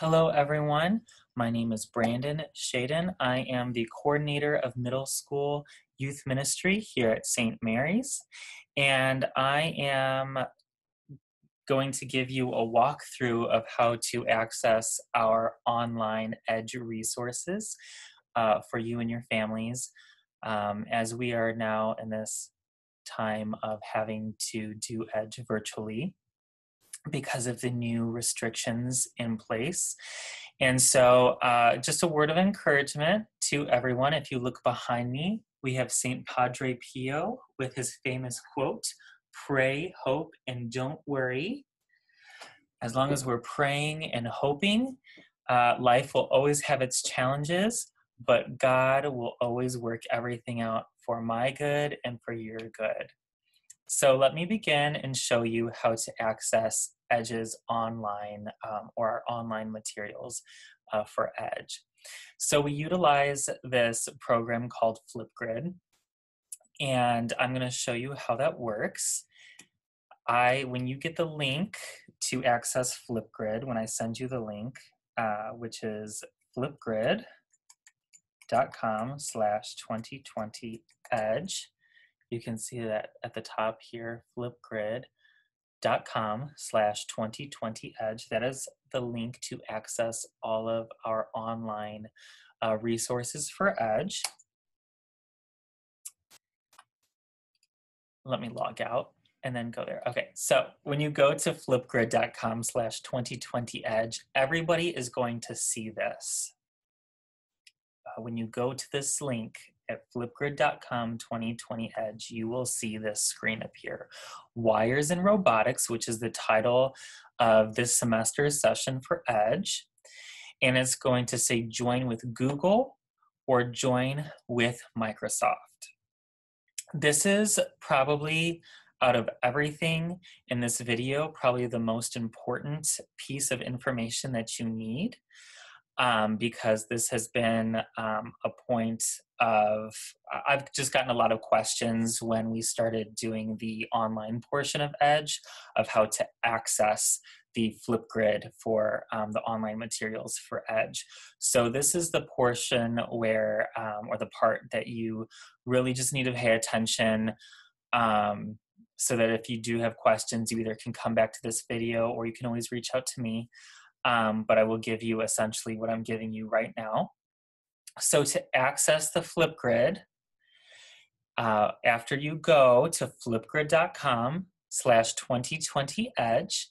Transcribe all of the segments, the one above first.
Hello, everyone. My name is Brandon Shaden. I am the coordinator of middle school youth ministry here at St. Mary's, and I am going to give you a walkthrough of how to access our online EDGE resources uh, for you and your families um, as we are now in this time of having to do EDGE virtually because of the new restrictions in place. And so, uh, just a word of encouragement to everyone. If you look behind me, we have St. Padre Pio with his famous quote Pray, hope, and don't worry. As long as we're praying and hoping, uh, life will always have its challenges, but God will always work everything out for my good and for your good. So let me begin and show you how to access Edge's online um, or our online materials uh, for Edge. So we utilize this program called Flipgrid, and I'm going to show you how that works. I, when you get the link to access Flipgrid, when I send you the link, uh, which is flipgrid.com slash 2020 edge, you can see that at the top here, flipgrid.com slash 2020 edge. That is the link to access all of our online uh, resources for Edge. Let me log out and then go there. Okay, so when you go to flipgrid.com slash 2020 edge, everybody is going to see this. Uh, when you go to this link, at flipgrid.com 2020 Edge, you will see this screen appear. Wires and Robotics, which is the title of this semester's session for Edge. And it's going to say join with Google or join with Microsoft. This is probably out of everything in this video, probably the most important piece of information that you need um, because this has been um, a point of I've just gotten a lot of questions when we started doing the online portion of Edge of how to access the Flipgrid for um, the online materials for Edge. So this is the portion where, um, or the part that you really just need to pay attention um, so that if you do have questions, you either can come back to this video or you can always reach out to me. Um, but I will give you essentially what I'm giving you right now. So to access the Flipgrid, uh, after you go to flipgrid.com slash 2020 edge,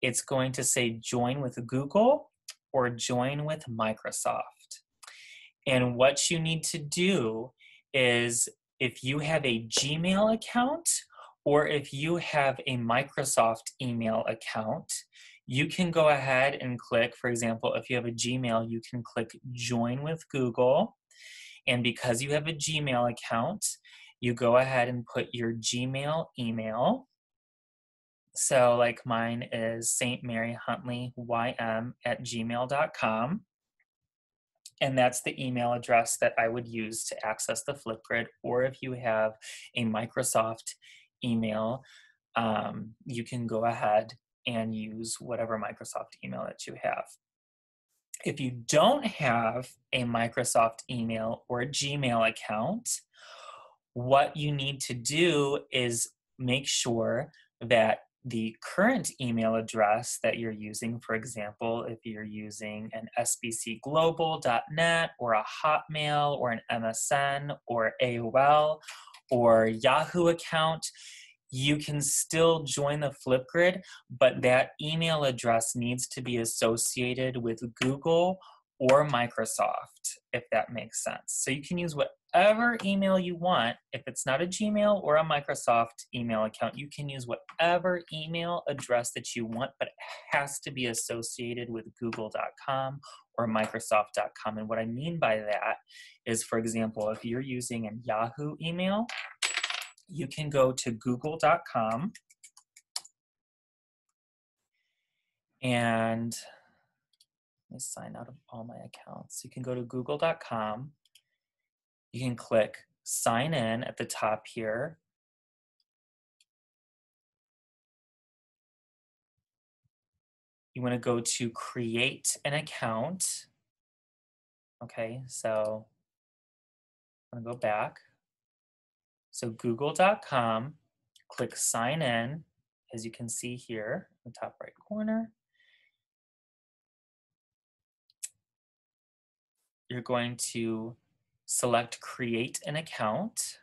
it's going to say join with Google or join with Microsoft. And what you need to do is if you have a Gmail account or if you have a Microsoft email account, you can go ahead and click, for example, if you have a Gmail, you can click join with Google. And because you have a Gmail account, you go ahead and put your Gmail email. So, like mine is St. Mary Huntley YM at gmail.com. And that's the email address that I would use to access the Flipgrid. Or if you have a Microsoft email, um, you can go ahead and use whatever Microsoft email that you have. If you don't have a Microsoft email or a Gmail account, what you need to do is make sure that the current email address that you're using, for example, if you're using an sbcglobal.net or a Hotmail or an MSN or AOL or Yahoo account, you can still join the Flipgrid, but that email address needs to be associated with Google or Microsoft, if that makes sense. So you can use whatever email you want. If it's not a Gmail or a Microsoft email account, you can use whatever email address that you want, but it has to be associated with google.com or microsoft.com. And what I mean by that is, for example, if you're using a Yahoo email, you can go to google.com and let me sign out of all my accounts. You can go to google.com. You can click sign in at the top here. you want to go to create an account. Okay, so I'm going to go back. So google.com, click sign in, as you can see here in the top right corner. You're going to select create an account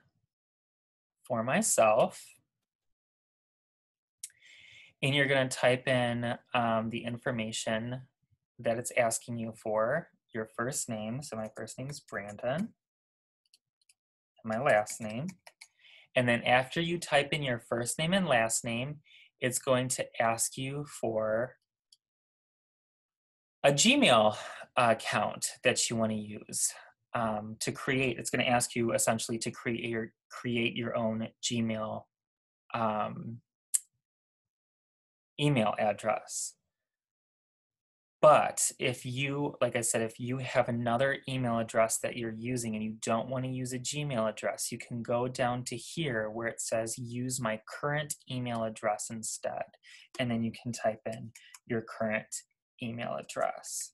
for myself. And you're going to type in um, the information that it's asking you for, your first name. So my first name is Brandon, my last name. And then after you type in your first name and last name, it's going to ask you for a Gmail account that you want to use um, to create. It's going to ask you essentially to create your create your own Gmail um, email address. But if you, like I said, if you have another email address that you're using and you don't want to use a Gmail address, you can go down to here where it says use my current email address instead. And then you can type in your current email address.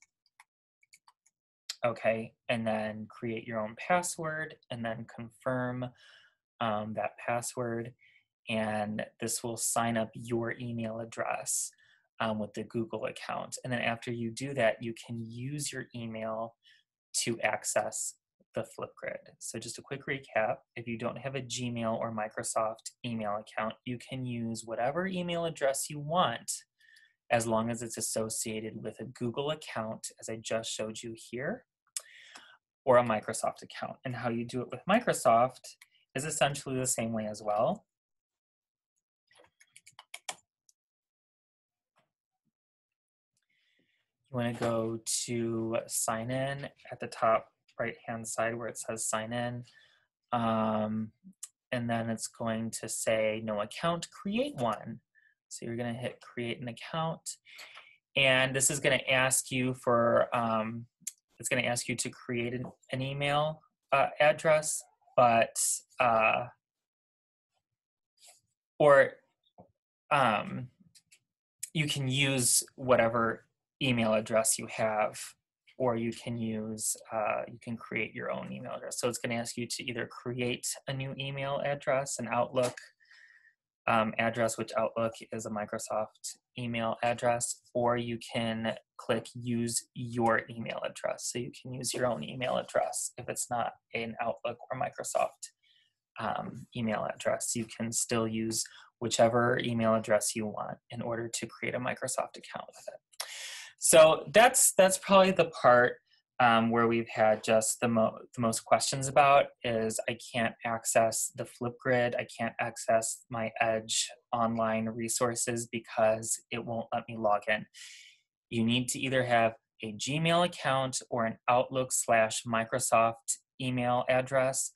Okay, and then create your own password and then confirm um, that password. And this will sign up your email address um, with the Google account. And then after you do that, you can use your email to access the Flipgrid. So just a quick recap, if you don't have a Gmail or Microsoft email account, you can use whatever email address you want as long as it's associated with a Google account, as I just showed you here, or a Microsoft account. And how you do it with Microsoft is essentially the same way as well. You want to go to sign in at the top right hand side where it says sign in. Um, and then it's going to say no account, create one. So you're going to hit create an account. And this is going to ask you for, um, it's going to ask you to create an, an email uh, address, but, uh, or um, you can use whatever email address you have, or you can use, uh, you can create your own email address. So it's going to ask you to either create a new email address, an Outlook um, address, which Outlook is a Microsoft email address, or you can click use your email address. So you can use your own email address if it's not an Outlook or Microsoft um, email address. You can still use whichever email address you want in order to create a Microsoft account with it. So that's that's probably the part um, where we've had just the, mo- the most questions about is I can't access the Flipgrid, I can't access my Edge online resources because it won't let me log in. You need to either have a Gmail account or an Outlook slash Microsoft email address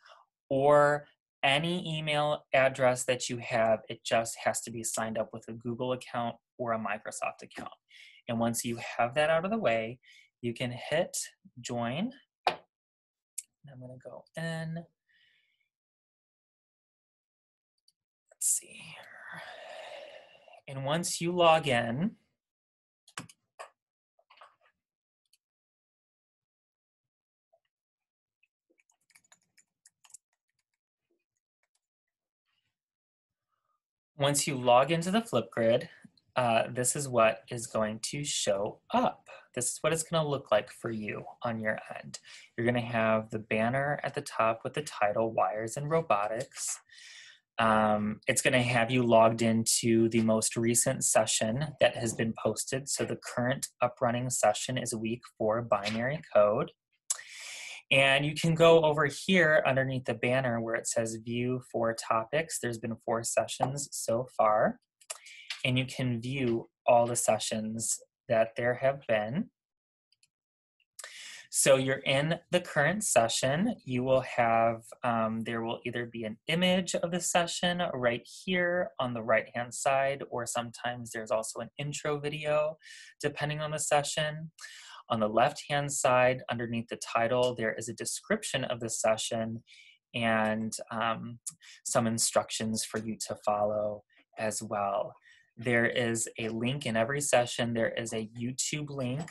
or any email address that you have, it just has to be signed up with a Google account or a Microsoft account. And once you have that out of the way, you can hit join. And I'm going to go in. Let's see. here. And once you log in, once you log into the Flipgrid, uh, this is what is going to show up. This is what it's going to look like for you on your end. You're going to have the banner at the top with the title Wires and Robotics. Um, it's going to have you logged into the most recent session that has been posted. So the current uprunning session is week four binary code. And you can go over here underneath the banner where it says view four topics. There's been four sessions so far and you can view all the sessions that there have been. So you're in the current session, you will have, um, there will either be an image of the session right here on the right hand side, or sometimes there's also an intro video depending on the session. On the left hand side, underneath the title, there is a description of the session and um, some instructions for you to follow as well. There is a link in every session. There is a YouTube link.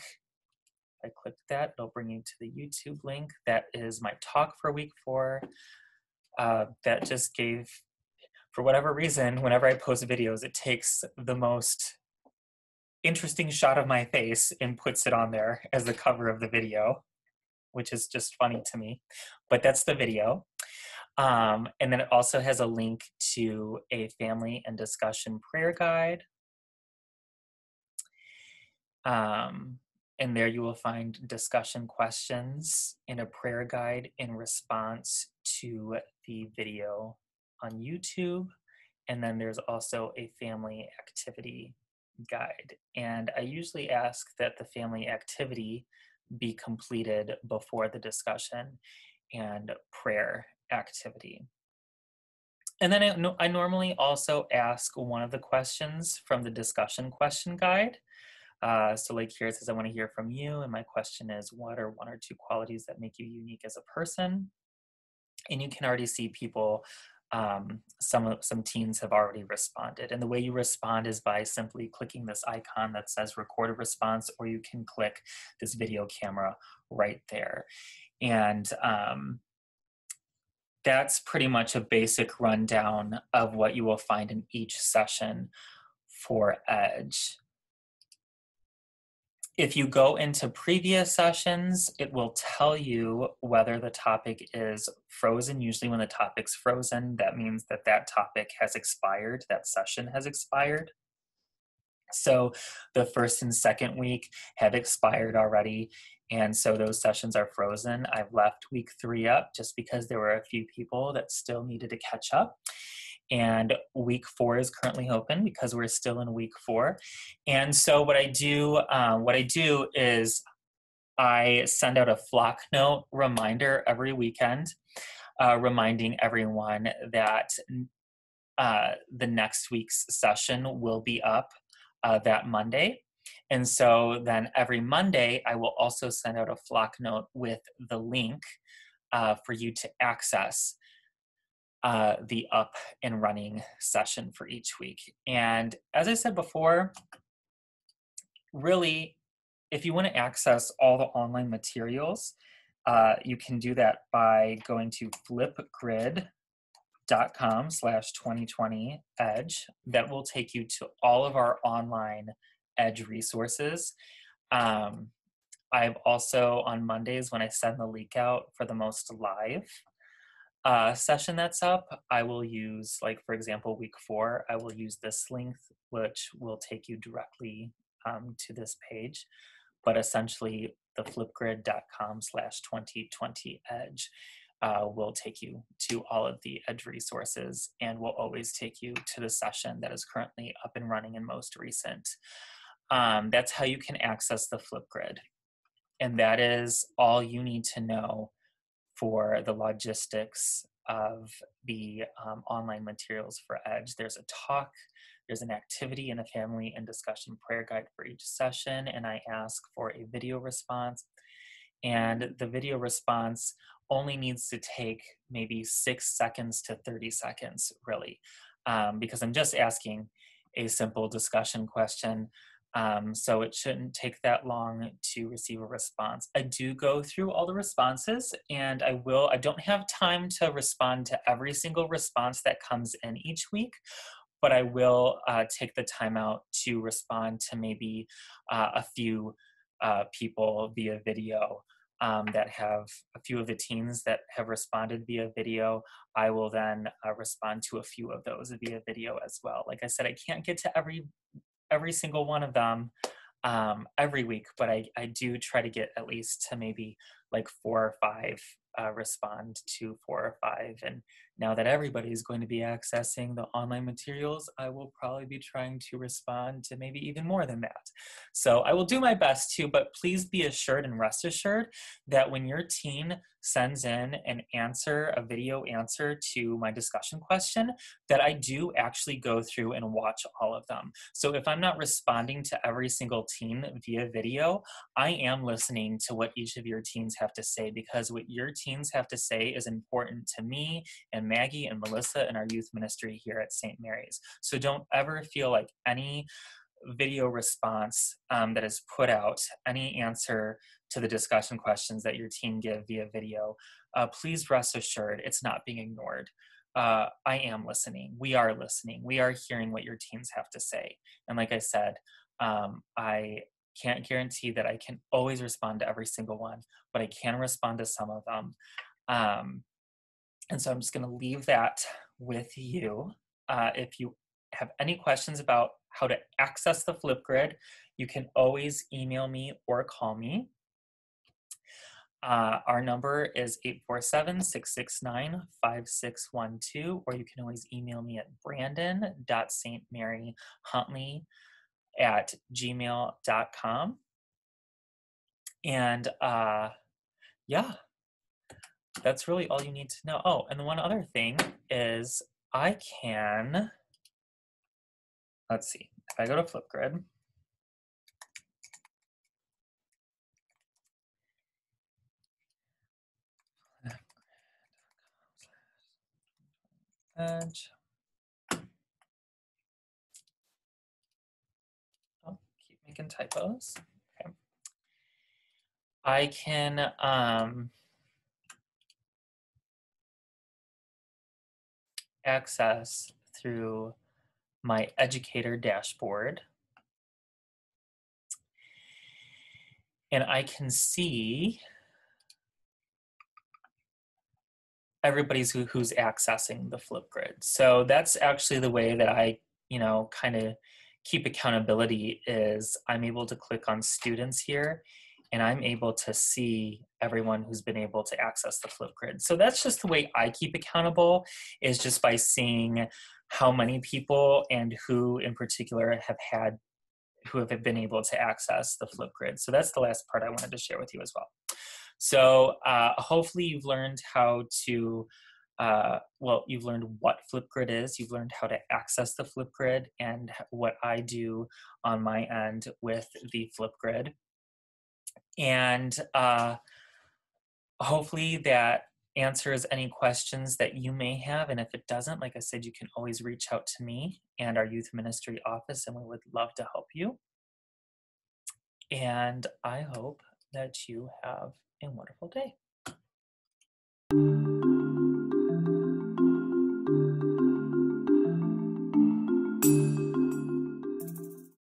I click that, it'll bring you to the YouTube link. That is my talk for week four. Uh, that just gave, for whatever reason, whenever I post videos, it takes the most interesting shot of my face and puts it on there as the cover of the video, which is just funny to me. But that's the video. Um, and then it also has a link to a family and discussion prayer guide. Um, and there you will find discussion questions in a prayer guide in response to the video on YouTube. And then there's also a family activity guide. And I usually ask that the family activity be completed before the discussion and prayer activity. And then I, I, normally also ask one of the questions from the discussion question guide. Uh, so like here it says, I wanna hear from you. And my question is, what are one or two qualities that make you unique as a person? And you can already see people um, some some teens have already responded. And the way you respond is by simply clicking this icon that says record a response, or you can click this video camera right there. And um, that's pretty much a basic rundown of what you will find in each session for Edge. If you go into previous sessions, it will tell you whether the topic is frozen. Usually when the topic's frozen, that means that that topic has expired, that session has expired. So the first and second week have expired already, and so those sessions are frozen. I've left week three up just because there were a few people that still needed to catch up and week four is currently open because we're still in week four. And so what I do, uh, what I do is I send out a flock note reminder every weekend, uh, reminding everyone that uh, the next week's session will be up uh, that Monday. And so then every Monday, I will also send out a Flocknote with the link uh, for you to access uh, the up and running session for each week. And as I said before, really, if you want to access all the online materials, uh, you can do that by going to flipgrid.com slash 2020 edge. That will take you to all of our online edge resources. Um, I've also on Mondays when I send the leak out for the most live uh, session that's up, I will use, like for example, week four, I will use this link, which will take you directly um, to this page. But essentially, the flipgrid.com slash 2020 edge uh, will take you to all of the edge resources and will always take you to the session that is currently up and running and most recent. Um, that's how you can access the Flipgrid. And that is all you need to know for the logistics of the um, online materials for EDGE. There's a talk, there's an activity and a family and discussion prayer guide for each session, and I ask for a video response. And the video response only needs to take maybe six seconds to 30 seconds, really, um, because I'm just asking a simple discussion question um, so it shouldn't take that long to receive a response. I do go through all the responses and I will, I don't have time to respond to every single response that comes in each week, but I will uh, take the time out to respond to maybe uh, a few uh, people via video. Um, that have a few of the teens that have responded via video, I will then uh, respond to a few of those via video as well. Like I said, I can't get to every every single one of them um, every week, but I, I do try to get at least to maybe like four or five uh, respond to four or five. And now that everybody is going to be accessing the online materials, I will probably be trying to respond to maybe even more than that. So I will do my best to, but please be assured and rest assured that when your teen sends in an answer, a video answer to my discussion question, that I do actually go through and watch all of them. So if I'm not responding to every single teen via video, I am listening to what each of your teens have to say because what your teens have to say is important to me and Maggie and Melissa in our youth ministry here at St. Mary's. So don't ever feel like any video response um, that is put out, any answer to the discussion questions that your team give via video, uh, please rest assured it's not being ignored. Uh, I am listening. We are listening. We are hearing what your teams have to say. And like I said, um, I can't guarantee that I can always respond to every single one, but I can respond to some of them. Um, and so I'm just going to leave that with you. Uh, if you have any questions about how to access the Flipgrid, you can always email me or call me. Uh, our number is 847-669-5612, or you can always email me at brandon.stmaryhuntley at gmail.com. And uh, yeah, that's really all you need to know. Oh, and the one other thing is I can, let's see, if I go to Flipgrid, edge. Oh, keep making typos. Okay. I can um, access through my educator dashboard. And I can see everybody's who, who's accessing the Flipgrid. So that's actually the way that I, you know, kind of keep accountability is I'm able to click on students here and I'm able to see everyone who's been able to access the Flipgrid. So that's just the way I keep accountable is just by seeing how many people and who in particular have had who have been able to access the Flipgrid. So that's the last part I wanted to share with you as well. So uh, hopefully you've learned how to, uh, well, you've learned what Flipgrid is, you've learned how to access the Flipgrid and what I do on my end with the Flipgrid. And uh, hopefully that answers any questions that you may have. And if it doesn't, like I said, you can always reach out to me and our youth ministry office, and we would love to help you. And I hope that you have a wonderful day.